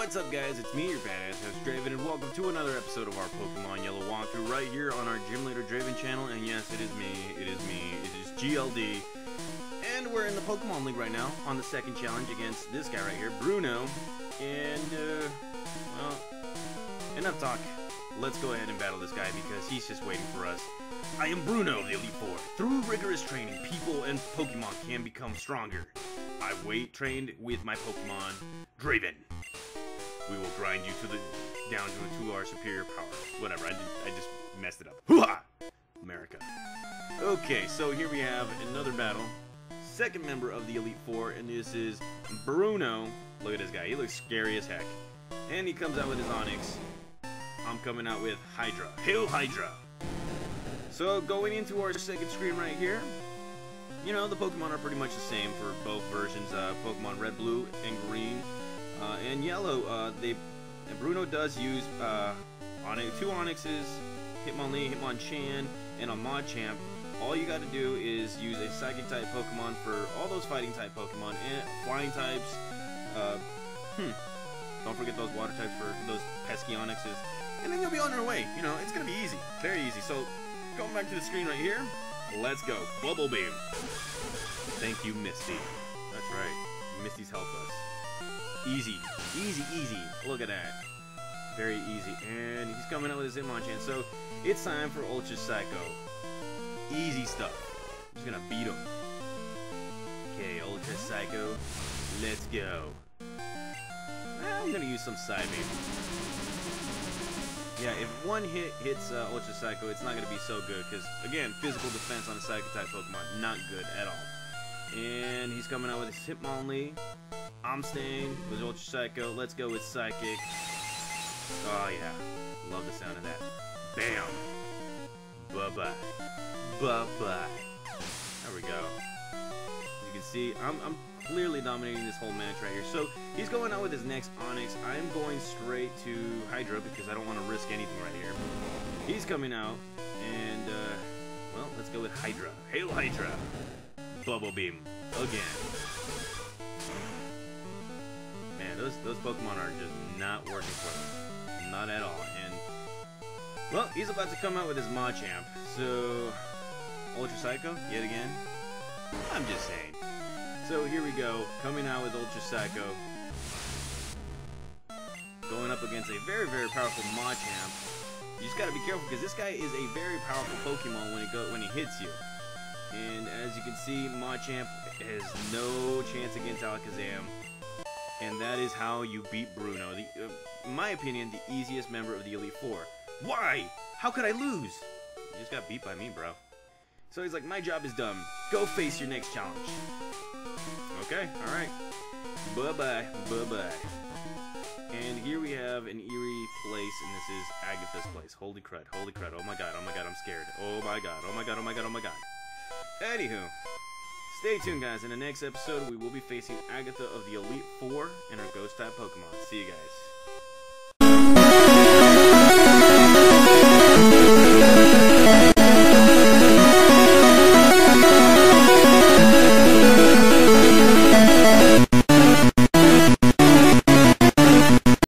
What's up guys, it's me, your badass host Draven, and welcome to another episode of our Pokemon Yellow walkthrough right here on our Gym Leader Draven channel, and yes, it is me, it is me, it is GLD, and we're in the Pokemon League right now, on the second challenge against this guy right here, Bruno, and, uh, well, enough talk, let's go ahead and battle this guy because he's just waiting for us. I am Bruno, the Elite Four. Through rigorous training, people and Pokemon can become stronger. I wait trained with my Pokemon, Draven. We will grind you to the down to, to our superior power. Whatever, I, did, I just messed it up. Hoo-ha! America. Okay, so here we have another battle. Second member of the Elite Four, and this is Bruno. Look at this guy, he looks scary as heck. And he comes out with his Onix. I'm coming out with Hydra. Hail Hydra! So going into our second screen right here, you know, the Pokemon are pretty much the same for both versions. Uh, Pokemon Red, Blue, and Green, uh, and Yellow. Uh, they Bruno does use uh, Onix, two Onixes, Hitmonlee, Hitmonchan, and a Machamp. All you got to do is use a Psychic type Pokemon for all those Fighting type Pokemon and Flying types. Uh, hmm. Don't forget those Water types for those pesky Onixes, and then you'll be on your way. You know, it's gonna be easy, very easy. So going back to the screen right here. Let's go. Bubble Beam. Thank you, Misty. That's right. Misty's helped us. Easy. Easy, easy. Look at that. Very easy. And he's coming out with his Hitmonchan. So, it's time for Ultra Psycho. Easy stuff. I'm just gonna beat him. Okay, Ultra Psycho. Let's go. Well, I'm gonna use some Psybeam. Yeah, if one hit hits uh, Ultra Psycho, it's not to be so good, because, again, physical defense on a Psychic-type Pokemon, not good at all. And he's coming out with his Hitmonlee. I'm staying with Ultra Psycho. Let's go with Psychic. Oh, yeah. Love the sound of that. Bam! Bye-bye. Bye-bye. There we go. As You can see, I'm, I'm clearly dominating this whole match right here. So he's going out with his next Onix. I'm going straight to Hydra because I don't want to risk anything right here. He's coming out, and uh, well, let's go with Hydra. Hail Hydra! Bubble Beam again. Those those Pokemon are just not working for them. Not at all. And well, he's about to come out with his Machamp. So Ultra Psycho yet again. I'm just saying. So here we go, coming out with Ultra Psycho. Going up against a very, very powerful Machamp. You just gotta be careful because this guy is a very powerful Pokemon when it go when he hits you. And as you can see, Machamp has no chance against Alakazam. And that is how you beat Bruno. The, uh, in my opinion, the easiest member of the Elite Four. Why? How could I lose? You just got beat by me, bro. So he's like, my job is done. Go face your next challenge. Okay, alright. Bye-bye, bye-bye. And here we have an eerie place, and this is Agatha's place. Holy crud, holy crud. Oh my god, oh my god, I'm scared. Oh my god, oh my god, oh my god, oh my god. Anywho, stay tuned, guys. In the next episode, we will be facing Agatha of the Elite Four and her Ghost-type Pokemon. See you guys.